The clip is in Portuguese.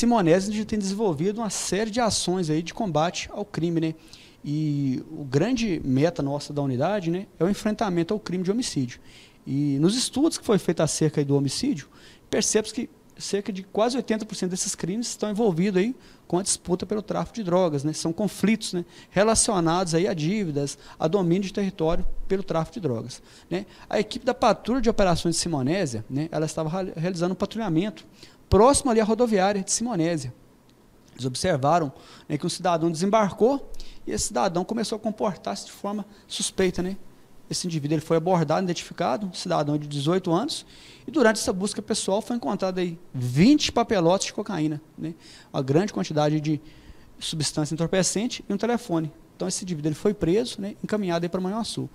Simonese a gente tem desenvolvido uma série de ações aí de combate ao crime, né? E o grande meta nossa da unidade, né, é o enfrentamento ao crime de homicídio. E nos estudos que foi feito acerca do homicídio, percebe-se que cerca de quase 80% desses crimes estão envolvidos aí com a disputa pelo tráfico de drogas, né? São conflitos, né? relacionados aí a dívidas, a domínio de território pelo tráfico de drogas, né? A equipe da Patrulha de Operações de Simonésia, né? Ela estava realizando um patrulhamento próximo ali à rodoviária de Simonésia. Eles observaram né, que um cidadão desembarcou e esse cidadão começou a comportar-se de forma suspeita, né? Esse indivíduo ele foi abordado, identificado, um cidadão de 18 anos, e durante essa busca pessoal foi encontrado aí 20 papelotes de cocaína, né? uma grande quantidade de substância entorpecente e um telefone. Então esse indivíduo ele foi preso, né, encaminhado para Manhuaçu.